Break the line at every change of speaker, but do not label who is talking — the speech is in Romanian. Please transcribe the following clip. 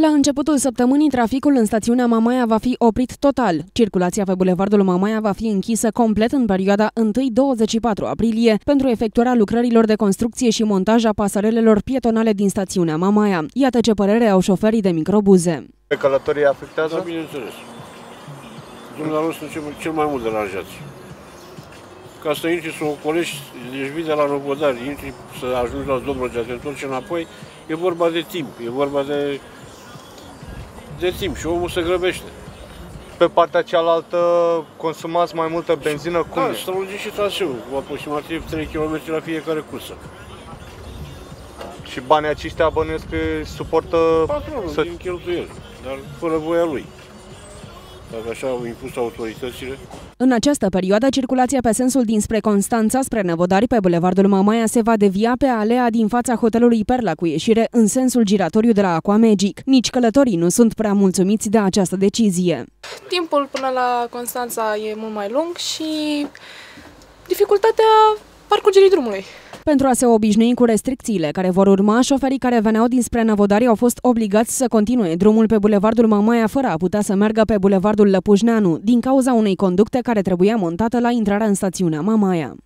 La începutul săptămânii, traficul în stațiunea Mamaia va fi oprit total. Circulația pe bulevardul Mamaia va fi închisă complet în perioada 1-24 aprilie pentru efectuarea lucrărilor de construcție și montaj a pasarelelor pietonale din stațiunea Mamaia. Iată ce părere au șoferii de microbuze.
Pe călătorii afectează?
Da, bineînțeles. Dumnealor sunt cel, cel mai mult deranjați. Ca să intri să o colești, deci vii de la Nobodar, intri să ajungi la Dobrogea, te întorci înapoi, e vorba de timp, e vorba de, de timp și omul se grăbește.
Pe partea cealaltă consumați mai multă benzină? Cum
Da,
e?
strălugi și traseul, cu aproximativ 3 km la fiecare cursă.
Și banii aceștia bănuiesc că suportă
Patronul
să...
din cheltuieli, dar fără voia lui. Dacă așa au impus autoritățile,
În această perioadă, circulația pe sensul dinspre Constanța spre Năvodari pe bulevardul Mamaia se va devia pe alea din fața hotelului Perla cu ieșire în sensul giratoriu de la Aqua Magic. Nici călătorii nu sunt prea mulțumiți de această decizie.
Timpul până la Constanța e mult mai lung și dificultatea parcurgerii drumului.
Pentru a se obișnui cu restricțiile care vor urma, șoferii care veneau dinspre Năvodari au fost obligați să continue drumul pe bulevardul Mamaia fără a putea să meargă pe bulevardul Lăpușneanu, din cauza unei conducte care trebuia montată la intrarea în stațiunea Mamaia.